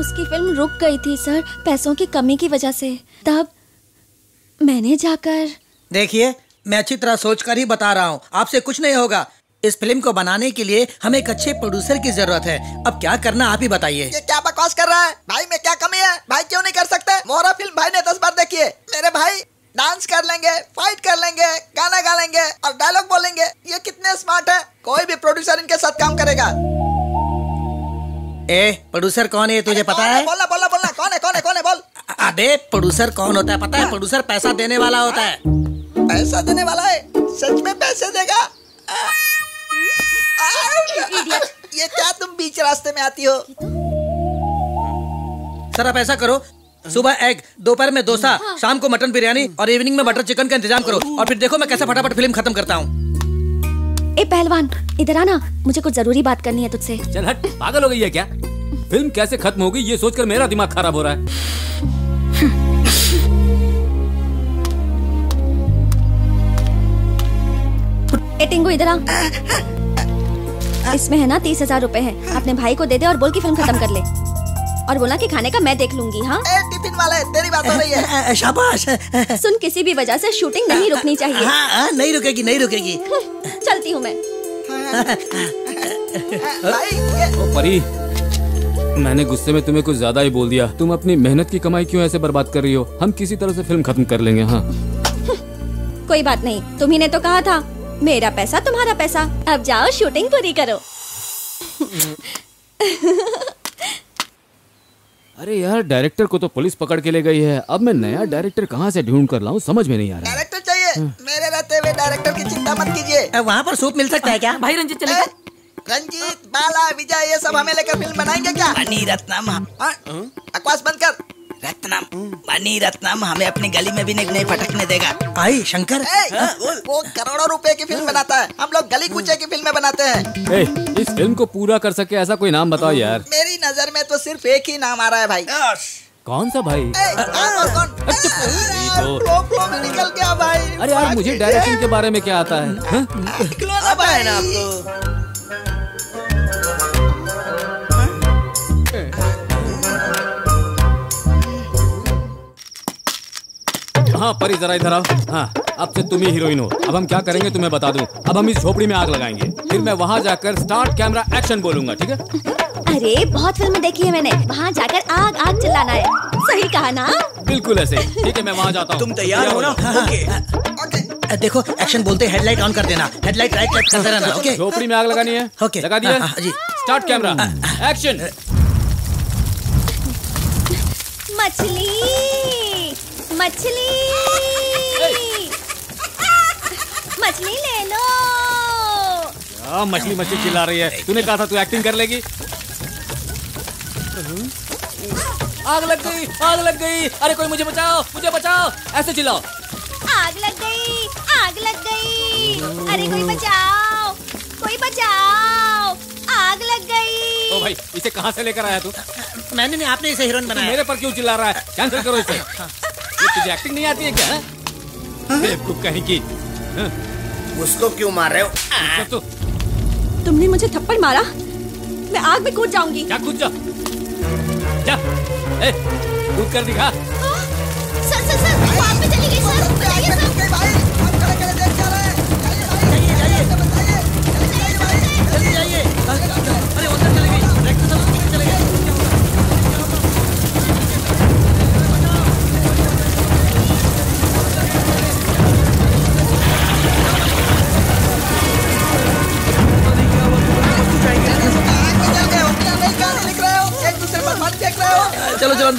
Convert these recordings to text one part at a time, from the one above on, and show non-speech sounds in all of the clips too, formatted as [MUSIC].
उसकी फ़िल्म रुक गई थी सर पैसों की कमी की वजह से। तब मैंने जाकर देखिए मैं अच्छी तरह सोच कर ही बता रहा हूँ। आपसे कुछ नहीं होगा। इस फ़िल्म को बनाने के लिए हमें एक अच्छे प्रोड्यूसर की ज़रूरत है। अब क्या करना आप ही बताइए। ये क्या बकवास कर रहा है? भाई में क्या कमी है? भाई क्यों नहीं कर सकते? मोहरा फ़िल्म भाई ने दस बार देखी है। मेरे भाई डांस कर लेंगे फाइट कर लेंगे गाना गा लेंगे और डायलॉग बोलेंगे। ये कितने स्मार्ट है? कोई भी प्रोड्यूसर इनके साथ काम करेगा। ए प्रोड्यूसर कौन है तुझे पता है? बोलना बोलना बोलना कौन है कौन है कौन है बोल। अबे प्रोड्यूसर कौन होता है पता है? प्रोड्यूसर पैसा देने वाला होता है। पैसा देने वाला है? सच में पैसे देगा? ये क्या तुम बीच रास्ते में आती हो? सर आप ऐसा करो। सुबह एग दोपहर में डोसा शाम को मटन बिरयानी और इवनिंग में बटर चिकन का इंतज़ाम करो। और फिर देखो मैं कैसे फटाफट फ़िल्म खत्म करता हूँ। ए पहलवान इधर आना। मुझे कुछ ज़रूरी बात करनी है तुझसे। चल हट। पागल हो गई है क्या? फ़िल्म कैसे खत्म होगी ये सोचकर मेरा दिमाग खराब हो रहा है। ए टिंगू इधर आ। इसमें है ना तीस हज़ार रूपए है। अपने भाई को दे दे और बोल की फ़िल्म खत्म कर ले। और बोला कि खाने का मैं देख लूँगी हाँ? टिफ़िन वाले तेरी बात हो रही है। शाबाश। सुन किसी भी वजह से शूटिंग नहीं रुकनी चाहिए। हाँ, हाँ, नहीं रुकेगी नहीं रुकेगी। चलती हूँ मैं। ओ परी मैंने गुस्से में तुम्हें कुछ ज़्यादा ही बोल दिया। तुम अपनी मेहनत की कमाई क्यों ऐसे बर्बाद कर रही हो? हम किसी तरह से फ़िल्म खत्म कर लेंगे हाँ। कोई बात नहीं तुम्ही ने तो कहा था मेरा पैसा तुम्हारा पैसा। अब जाओ शूटिंग पूरी करो। [LAUGHS] अरे यार डायरेक्टर को तो पुलिस पकड़ के ले गई है। अब मैं नया डायरेक्टर कहाँ से ढूंढ कर लाऊं समझ में नहीं आ रहा डायरेक्टर चाहिए। मेरे रहते हुए डायरेक्टर की चिंता मत कीजिए। वहाँ पर सूप मिल सकता है क्या? भाई रंजित चलेगा रंजीत बाला विजय ये सब हमें लेकर फ़िल्म बनाएँगे क्या? मनी रत्नम। हाँ? बकवास बंद कर। रत्नम मनी रत्नम हमें अपनी गली में भी नहीं, पटकने देगा। भाई शंकर। ए, वो करोड़ों रुपए की फ़िल्म बनाता है। हम लोग गली कूचे की फ़िल्में बनाते हैं। ए, इस फ़िल्म को पूरा कर सके ऐसा कोई नाम बताओ यार। मेरी सिर्फ़ एक ही नाम आ रहा है भाई। कौन सा भाई? कौन? तो- निकल गया भाई। अरे यार मुझे डायरेक्शन के बारे में क्या आता है हाँ? अब है आपको। हाँ? परी जरा इधर आओ। हाँ अब से तुम ही हीरोइन हो। अब हम क्या करेंगे तुम्हें बता दूँ। अब हम इस झोपड़ी में आग लगाएँगे। फिर मैं वहाँ जाकर स्टार्ट कैमरा एक्शन बोलूँगा ठीक है? अरे बहुत फ़िल्म देखी है मैंने। वहाँ जाकर आग आग चलाना है। सही कहा ना? बिल्कुल ऐसे। ठीक है मैं वहाँ जाता हूँ। तुम तैयार हो ना? अ, देखो एक्शन बोलते हेडलाइट ऑन कर देना। हेडलाइट राइट लेफ़्ट करते रहना ओके? झोपड़ी में आग लगानी है। ओके। लगा दिया? हाँ, हाँ, जी। Start camera. एक्शन। मछली। मछली। मछली ले लो। हाँ मछली मछली चिल्ला रही है। तूने कहा था तू एक्टिंग कर लेगी। आग लग गई आग लग गई। अरे कोई मुझे बचाओ मुझे बचाओ। ऐसे चिल्लाओ। आग लग गई आग लग गई। अरे कोई बचाओ कोई बचाओ। आग लग गई। ओ भाई इसे कहाँ से लेकर आया तू? मैंने नहीं आपने इसे हीरोइन बनाया। मेरे पर क्यों चिल्ला रहा है? कैंसिल करो इसे। ये तुझे एक्टिंग नहीं आती है क्या हाँ? बेवकूफ़ कहीं की। हाँ, उसको क्यों मार रहे हो? तुमने मुझे थप्पड़ मारा। मैं आग में कूद जाऊँगी। क्या कूद जा? जा ए कर दिखा।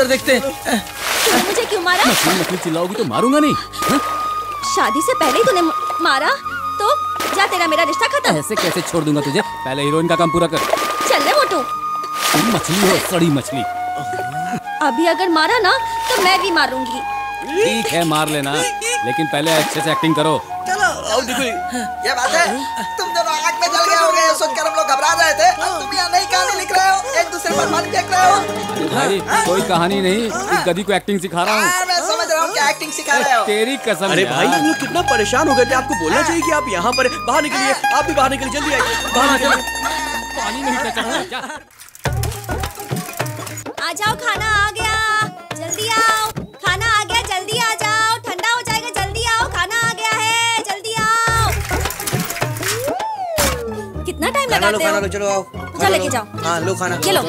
अंदर देखते हैं। मुझे क्यों मारा? मछली मछली चिल्लाओगी तो मारूँगा नहीं हाँ? शादी से पहले ही तूने मारा? तो जा तेरा मेरा रिश्ता खत्म। ऐसे कैसे छोड़ दूँगा तुझे? पहले हीरोइन का काम पूरा कर। चल रे मोटू। तुम मछली हो सड़ी मछली। अभी अगर मारा ना तो मैं भी मारूँगी। ठीक है मार लेना। लेकिन पहले अच्छे से एक्टिंग करो। चलो आओ देखो ये बात है। तुम दोनों आग में जल गए होगे ये सोचकर हम लोग घबरा रहे थे। अब तुम यहाँ नई कहानी लिख रहे हो एक दूसरे पर मत फेंक रहे हो। भाई कोई कहानी नहीं इस गधी को एक्टिंग सिखा रहा हूँ। हाँ, मैं समझ रहा हूँ क्या एक्टिंग सिखा रहे हो। तेरी कसम अरे भाई हम लोग कितना परेशान हो गए थे। आपको बोलना चाहिए कि आप यहाँ पर बाहर निकलिए। आप भी बाहर निकलिए। जल्दी आइए। बाहर निकलिए। पानी नहीं टच क्या आ जाओ खाना आ गया। जल्दी आओ। खाना आ गया जल्दी आ जाओ। ठंडा हो जाएगा जल्दी आओ। खाना आ गया है जल्दी आओ। कितना टाइम खाना लो लगाते खाना हो? लो चलो आओ। चलो लेके जाओ। हाँ लो खाना। ये लो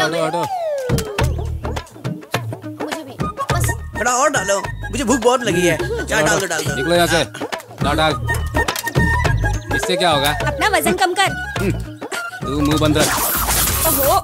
थोड़ा और डालो। मुझे भूख बहुत लगी है। क्या डाल दो डाल दो। निकलो यहाँ से। डाल डाल। इससे क्या होगा? अपना वज़न कम कर। तू मुँह बंद रख। ओहो।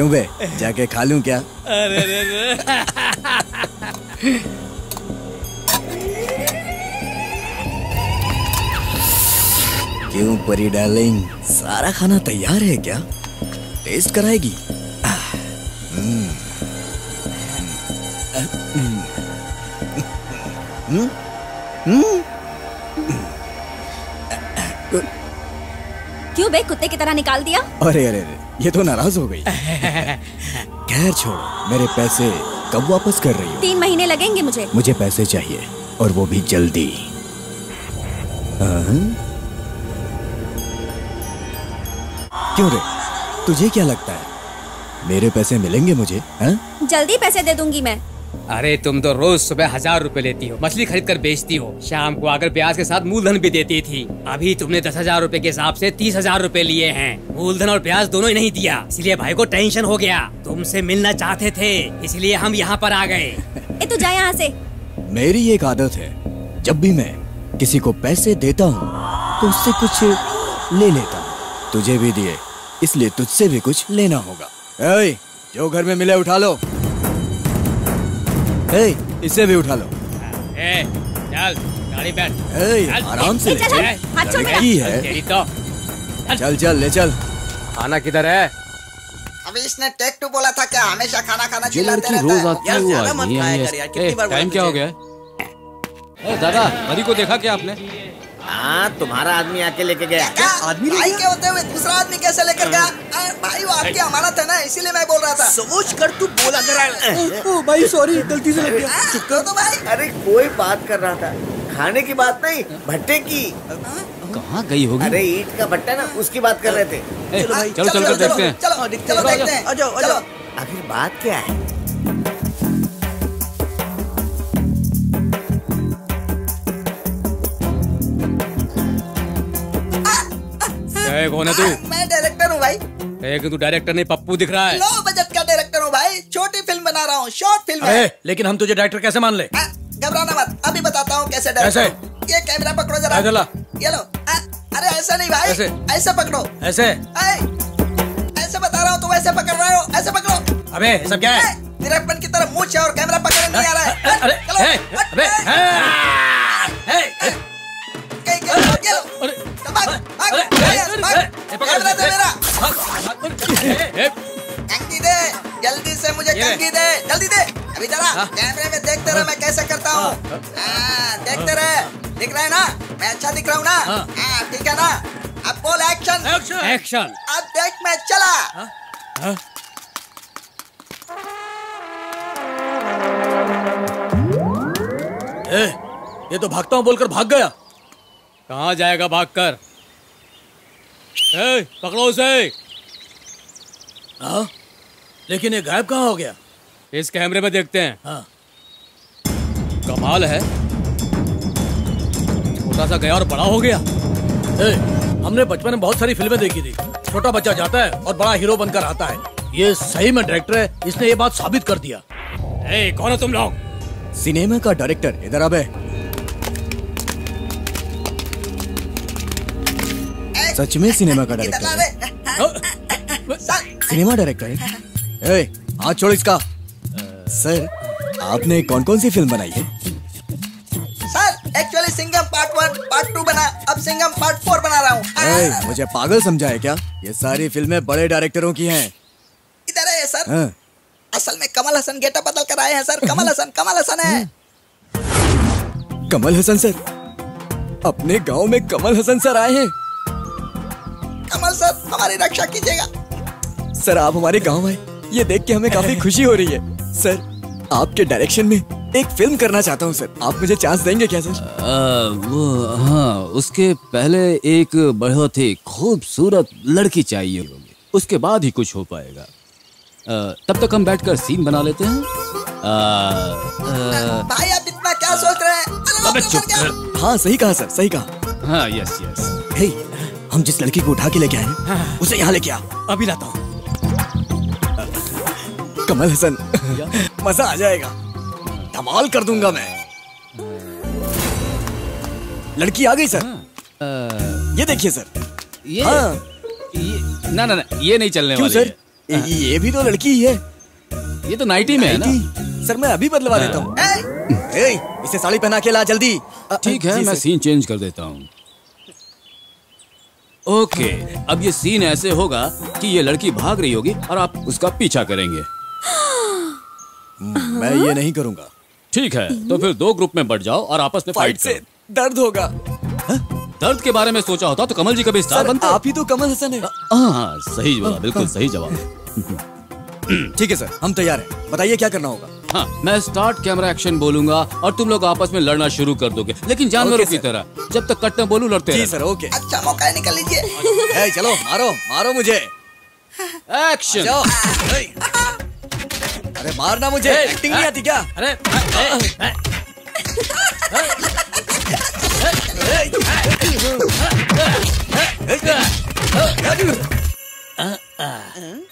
क्यों बे? जाके खा लूँ क्या? अरे रे रे क्यों परी डार्लिंग? सारा खाना तैयार है क्या? टेस्ट कराएगी? क्यों बे कुत्ते की तरह निकाल दिया? अरे अरे अरे। ये तो नाराज़ हो गई। खैर छोड़ो मेरे पैसे कब वापस कर रही हो? तीन महीने लगेंगे मुझे। मुझे पैसे चाहिए और वो भी जल्दी। हाँ? क्यों रे? तुझे क्या लगता है? मेरे पैसे मिलेंगे मुझे हा? जल्दी पैसे दे दूँगी मैं। अरे तुम तो रोज सुबह हज़ार रुपए लेती हो मछली खरीद कर बेचती हो। शाम को आकर ब्याज के साथ मूलधन भी देती थी। अभी तुमने दस हज़ार रूपए के हिसाब से तीस हज़ार रूपए लिए हैं। मूलधन और ब्याज दोनों ही नहीं दिया इसलिए भाई को टेंशन हो गया। तुमसे मिलना चाहते थे इसलिए हम यहाँ पर आ गए। ए तू जा यहाँ से। मेरी एक आदत है। जब भी मैं किसी को पैसे देता हूँ तो उससे कुछ ले लेता हूँ। तुझे भी दिए इसलिए तुझसे भी कुछ लेना होगा। ए, जो घर में मिले उठा लो। ए, इसे भी उठा लो। ए, चल गाड़ी बैठ। आराम से। ले चल, हाथ छोड़ मेरा। लड़की है। तेरी तो। चल। चल ले चल। खाना किधर है? अभी इसने टेक टू बोला था क्या? हमेशा खाना खाना चिल्लाते रहता रोज है। आती यार, है ज़्यादा मत खाया कर यार, कितनी बार टाइम क्या हो गया? दादा परी को देखा क्या आपने? हाँ तुम्हारा आदमी आके लेके गया। क्या? आदमी भाई? के होते हुए? दूसरा आदमी कैसे लेकर गया? भाई वो आपके अमानत है ना इसीलिए मैं बोल रहा था। सोच कर तू बोला कर भाई सॉरी गलती से लग गया। चुप करो। तो भाई। अरे कोई बात कर रहा था। खाने की बात नहीं भट्टे की। कहाँ गई होगी? अरे ईट का भट्टा ना उसकी बात कर रहे थे। चलो भाई, चलो चल देखते हैं चलो हाँ, दिखते चलो हैं। देखते हैं। आ जाओ, आ चलो। जाओ। आखिर बात क्या है? ए, कौन है तू। [LAUGHS] मैं डायरेक्टर हूँ भाई। एक तू डायरेक्टर नहीं पप्पू दिख रहा है। लो बजट का डायरेक्टर हूँ भाई? छोटी फ़िल्म बना रहा हूँ शॉर्ट फ़िल्म है। लेकिन हम तुझे डायरेक्टर कैसे मान ले? घबराना मत अभी बताता हूँ कैसे? डायरेक्टर ये कैमरा पकड़ो जरा। ये लो। अरे ऐसा नहीं भाई। ऐसे? ऐसे पकड़ो। ऐसे? ऐसे बता रहा हूँ तुम ऐसे पकड़ रहे हो। ऐसे पकड़ो। अबे सब क्या है? निरपन की तरह मुँह और कैमरा पकड़ने नहीं आ रहा है। अरे अबे हे, हे, कैमरा दे जल्दी से मुझे कंगी दे जल्दी दे अभी जरा कैमरे में देखते रहे मैं कैसे करता हूँ हाँ, देखते रहे दिख रहा है ना मैं अच्छा दिख रहा हूँ ना हाँ। हाँ, ठीक है ना अब बोल एक्शन एक्शन अब देख मैं चला ए, ये तो भागता हूँ बोलकर भाग गया कहाँ जाएगा भागकर ए, पकड़ो उसे। हाँ? लेकिन ये गायब कहाँ हो गया? इस कैमरे में देखते हैं। हाँ। कमाल है। छोटा सा गया और बड़ा हो गया। ए, हमने बचपन में बहुत सारी फ़िल्में देखी थी। छोटा बच्चा जाता है और बड़ा हीरो बनकर आता है। ये सही में डायरेक्टर है इसने ये बात साबित कर दिया। ए, कौन हो तुम लोग? सिनेमा का डायरेक्टर इधर आबे सच में सिनेमा का डायरेक्टर है। [LAUGHS] सिनेमा डायरेक्टर है? हाथ छोड़ इसका। सर आपने कौन कौन सी फ़िल्म बनाई है? Sir actually Singham part one part two बना अब सिंगम पार्ट फोर बना रहा हूँ। हाँ, मुझे पागल समझा है क्या? ये सारी फ़िल्में बड़े डायरेक्टरों की हैं। इधर है सर। हाँ, असल में कमल हसन गेटअप बदल कर आए हैं सर। कमल हसन कमल हसन है। कमल हसन सर। अपने गाँव में कमल हसन सर आए हैं। कमल सर हमारी रक्षा कीजिएगा। सर आप हमारे गाँव आए। ये देख के हमें काफ़ी खुशी हो रही है। सर आपके डायरेक्शन में एक फ़िल्म करना चाहता हूँ सर। आप मुझे चांस देंगे क्या सर? आ, वो हाँ उसके पहले एक बहुत ही खूबसूरत लड़की चाहिए होगी। उसके बाद ही कुछ हो पाएगा। आ, तब तक हम बैठकर सीन बना लेते हैं। आ, आ, भाई आप इतना क्या सोच रहे हैं? अबे चुप कर हाँ सही कहा सर सही कहा। हाँ यस यस हे हम जिस लड़की को उठा के लेके आए हैं, उसे यहाँ लेके आ। अभी लाता हूँ। कमल हसन मज़ा आ जाएगा। धमाल कर दूँगा मैं। लड़की आ गई सर। ये देखिए सर। ये, हाँ। ये ना ना ना ये नहीं चलने क्यों वाली सर? ये ये भी तो लड़की ही है। है। ये तो नाइटी में है ना? सर मैं अभी बदलवा देता हूँ। इसे साड़ी पहना के ला जल्दी। ठीक है मैं सीन चेंज कर देता हूँ। ओके अब ये सीन ऐसे होगा कि ये लड़की भाग रही होगी और आप उसका पीछा करेंगे। मैं ये नहीं करूँगा। ठीक है तो फिर दो ग्रुप में बढ़ जाओ और आपस में फाइट फाइट से दर्द होगा। दर्द के बारे में सोचा होता तो कमल जी कभी स्टार बनते। आप ही तो कमल हसन है। हाँ हाँ, सही जवाब बिल्कुल सही जवाब। [LAUGHS] ठीक है सर हम तैयार हैं। बताइए क्या करना होगा? हाँ मैं स्टार्ट कैमरा एक्शन बोलूँगा और तुम लोग आपस में लड़ना शुरू कर दोगे लेकिन जानवरों की तरह जब तक कट न बोलूँ लड़ते जी सर ओके अच्छा मौका है, निकल लीजिए चलो मारो मारो मुझे एक्शन अरे मारना मुझे एक्टिंग नहीं आती क्या अरे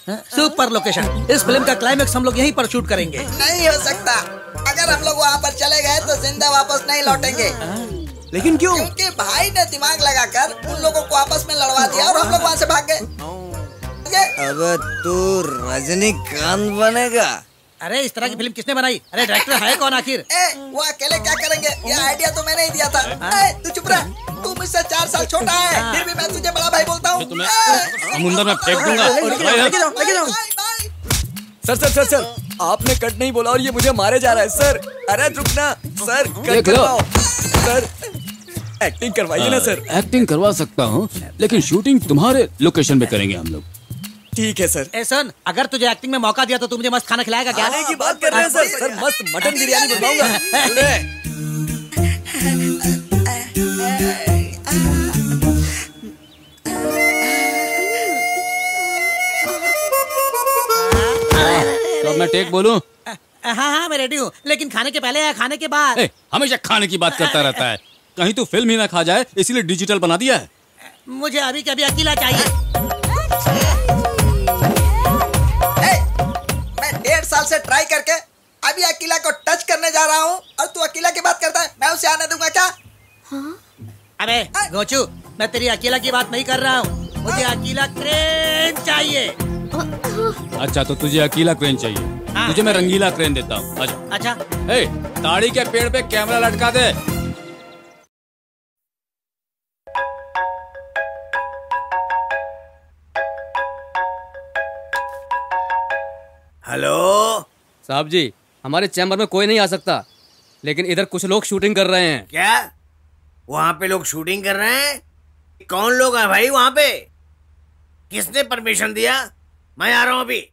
ए, सुपर लोकेशन। इस फ़िल्म का क्लाइमेक्स हम लोग यहीं पर शूट करेंगे। नहीं हो सकता। अगर हम लोग वहाँ पर चले गए तो ज़िंदा वापस नहीं लौटेंगे। लेकिन क्यों? क्योंकि भाई ने दिमाग लगाकर उन लोगों को आपस में लड़वा दिया और हम लोग वहाँ से भाग गए। अब तू रजनीकांत बनेगा। अरे इस तरह की फ़िल्म किसने बनाई? अरे डायरेक्टर है कौन आखिर? ए, वो अकेले क्या करेंगे? ये आइडिया तो मैंने ही दिया था। ए, तू चुप रह। तू मुझसे चार साल छोटा है फिर भी मैं तुझे बड़ा भाई बोलता हूँ। समुंदर में फेंक दूँगा। सर सर सर सर आपने कट नहीं बोला और ये मुझे मारे जा रहा है। सर अरे रुकना सर कट करवाओ। सर एक्टिंग करवाइए ना सर। एक्टिंग करवा सकता हूँ लेकिन शूटिंग तुम्हारे लोकेशन पे करेंगे हम लोग। ठीक है सर। ए सुन अगर तुझे एक्टिंग में मौका दिया तो तू मुझे मस्त खाना खिलाएगा क्या? खाने की बात कर रहे हैं सर। सर मस्त मटन बिरयानी बनवाऊँगा। तो मैं टेक बोलूँ? हाँ हाँ मैं रेडी हूँ। लेकिन खाने के पहले या खाने के बाद? ए, हमेशा खाने की बात करता रहता है। कहीं तो फ़िल्म ही ना खा जाए इसीलिए डिजिटल बना दिया है। मुझे अभी कभी अकेला चाहिए। करके अभी अकेला को टच करने जा रहा हूँ और तू अकेला की बात करता है मैं उसे आने दूँगा क्या? अबे गोचू मैं तेरी अकेला की बात नहीं कर रहा हूँ। मुझे अकेला क्रेन चाहिए। अच्छा तो तुझे अकेला क्रेन चाहिए। हाँ। तुझे मैं रंगीला क्रेन देता हूँ। आजा। अच्छा। ए, ताड़ी के पेड़ पे कैमरा लटका दे। हेलो? साहब जी, हमारे चैम्बर में कोई नहीं आ सकता। लेकिन इधर कुछ लोग शूटिंग कर रहे हैं। क्या? वहाँ पे लोग शूटिंग कर रहे हैं? कौन लोग हैं भाई वहाँ पे? किसने परमिशन दिया? मैं आ रहा हूँ अभी।